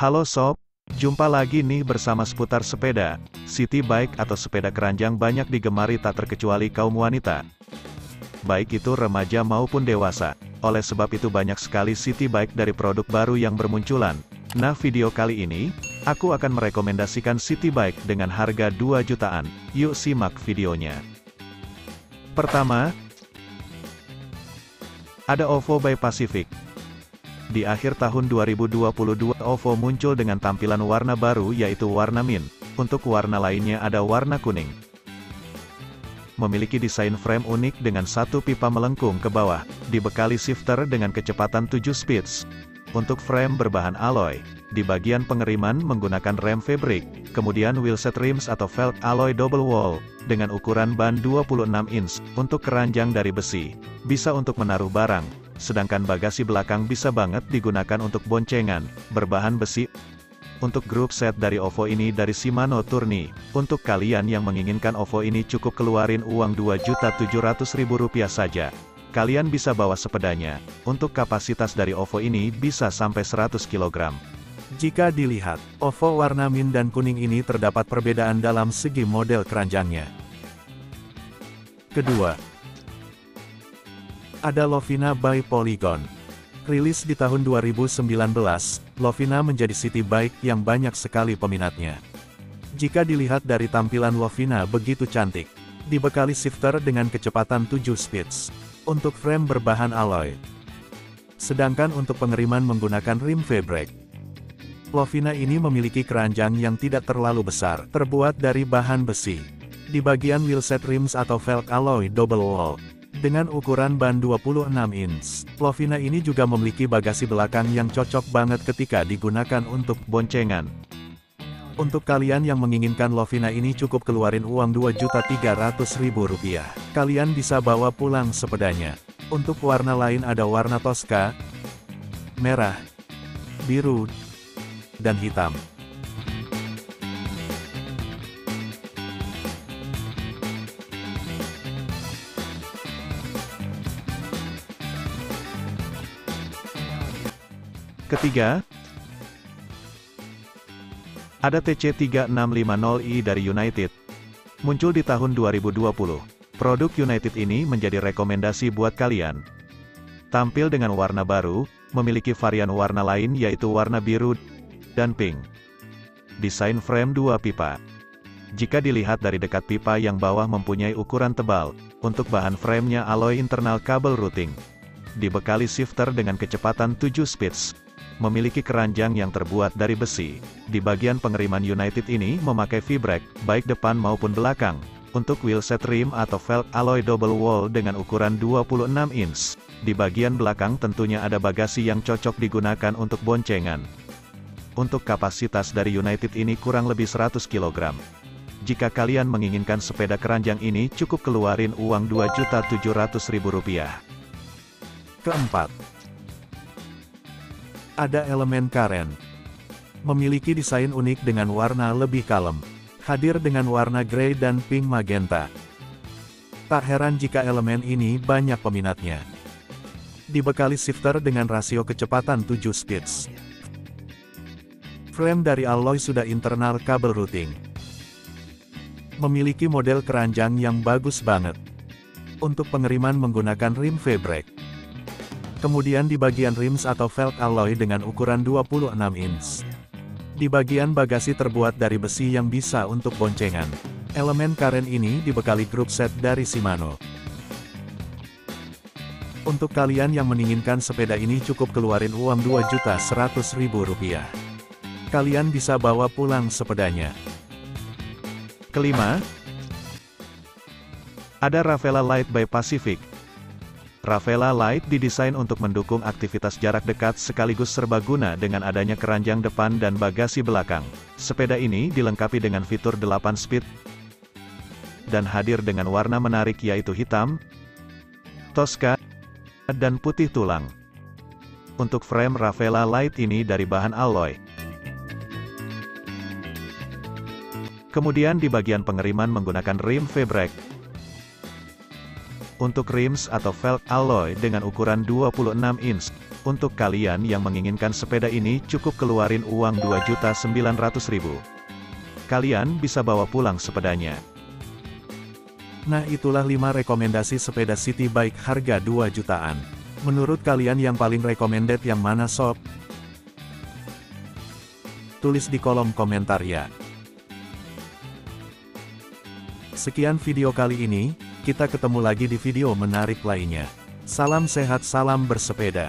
Halo sob, jumpa lagi nih bersama seputar sepeda. City bike atau sepeda keranjang banyak digemari tak terkecuali kaum wanita. Baik itu remaja maupun dewasa. Oleh sebab itu banyak sekali city bike dari produk baru yang bermunculan. Nah video kali ini, aku akan merekomendasikan city bike dengan harga 2 jutaan. Yuk simak videonya. Pertama, ada OVO by Pacific. Di akhir tahun 2022 OVO muncul dengan tampilan warna baru yaitu warna mint. Untuk warna lainnya ada warna kuning. Memiliki desain frame unik dengan satu pipa melengkung ke bawah, dibekali shifter dengan kecepatan 7 speeds. Untuk frame berbahan alloy, di bagian pengeriman menggunakan rem fabric, kemudian wheelset rims atau velg alloy double wall, dengan ukuran ban 26 inch, untuk keranjang dari besi, bisa untuk menaruh barang, sedangkan bagasi belakang bisa banget digunakan untuk boncengan, berbahan besi. Untuk grup set dari OVO ini dari Shimano Tourney, untuk kalian yang menginginkan OVO ini cukup keluarin uang Rp2.700.000 saja. Kalian bisa bawa sepedanya, untuk kapasitas dari OVO ini bisa sampai 100 kg. Jika dilihat, OVO warna mint dan kuning ini terdapat perbedaan dalam segi model keranjangnya. Kedua, ada Lovina by Polygon. Rilis di tahun 2019, Lovina menjadi city bike yang banyak sekali peminatnya. Jika dilihat dari tampilan Lovina begitu cantik, dibekali shifter dengan kecepatan 7 speeds, untuk frame berbahan alloy. Sedangkan untuk pengeriman menggunakan rim fabric. Lovina ini memiliki keranjang yang tidak terlalu besar, terbuat dari bahan besi. Di bagian wheelset rims atau velg alloy double wall, dengan ukuran ban 26 inch, Lovina ini juga memiliki bagasi belakang yang cocok banget ketika digunakan untuk boncengan. Untuk kalian yang menginginkan Lovina ini cukup keluarin uang Rp2.300.000. Kalian bisa bawa pulang sepedanya. Untuk warna lain ada warna Tosca, merah, biru, dan hitam. Ketiga, ada TC3650i dari United. Muncul di tahun 2020. Produk United ini menjadi rekomendasi buat kalian. Tampil dengan warna baru, memiliki varian warna lain yaitu warna biru dan pink. Desain frame dua pipa. Jika dilihat dari dekat pipa yang bawah mempunyai ukuran tebal, untuk bahan framenya alloy internal kabel routing. Dibekali shifter dengan kecepatan 7 speeds memiliki keranjang yang terbuat dari besi. Di bagian pengeriman United ini memakai V-brake, baik depan maupun belakang. Untuk wheelset rim atau velg alloy double wall dengan ukuran 26 inch. Di bagian belakang tentunya ada bagasi yang cocok digunakan untuk boncengan. Untuk kapasitas dari United ini kurang lebih 100 kg. Jika kalian menginginkan sepeda keranjang ini cukup keluarin uang Rp2.700.000. Keempat, ada elemen karen. Memiliki desain unik dengan warna lebih kalem. Hadir dengan warna grey dan pink magenta. Tak heran jika elemen ini banyak peminatnya. Dibekali shifter dengan rasio kecepatan 7 speeds. Frame dari alloy sudah internal kabel routing. Memiliki model keranjang yang bagus banget. Untuk pengeriman menggunakan rim fabric. Kemudian di bagian rims atau velg alloy dengan ukuran 26 inch. Di bagian bagasi terbuat dari besi yang bisa untuk boncengan. Elemen karen ini dibekali grup set dari Shimano. Untuk kalian yang menginginkan sepeda ini cukup keluarin uang Rp2.100.000. Kalian bisa bawa pulang sepedanya. Kelima, ada Ravela Light by Pacific. Ravela Light didesain untuk mendukung aktivitas jarak dekat sekaligus serbaguna dengan adanya keranjang depan dan bagasi belakang. Sepeda ini dilengkapi dengan fitur 8 speed dan hadir dengan warna menarik yaitu hitam, Tosca, dan putih tulang. Untuk frame Ravela Light ini dari bahan alloy. Kemudian di bagian pengeriman menggunakan rim fabric, untuk rims atau velg alloy dengan ukuran 26 inch. Untuk kalian yang menginginkan sepeda ini cukup keluarin uang 2.900.000. Kalian bisa bawa pulang sepedanya. Nah itulah 5 rekomendasi sepeda city bike harga 2 jutaan. Menurut kalian yang paling recommended yang mana sob? Tulis di kolom komentar ya. Sekian video kali ini, kita ketemu lagi di video menarik lainnya. Salam sehat salam bersepeda.